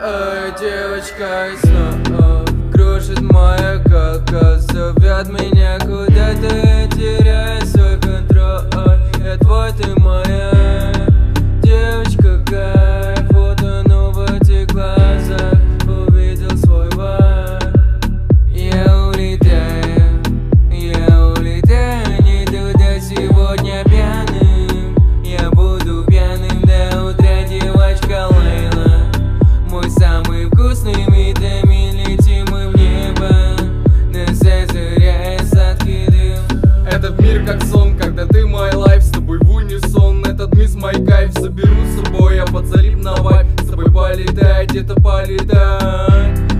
Эй, девочка из Кружит моя кака Зовет меня куда-то как сон, когда ты мой лайф С тобой в унисон, этот мисс мой кайф Заберу с собой, я подзалип на вайп С тобой полетать, где-то полетать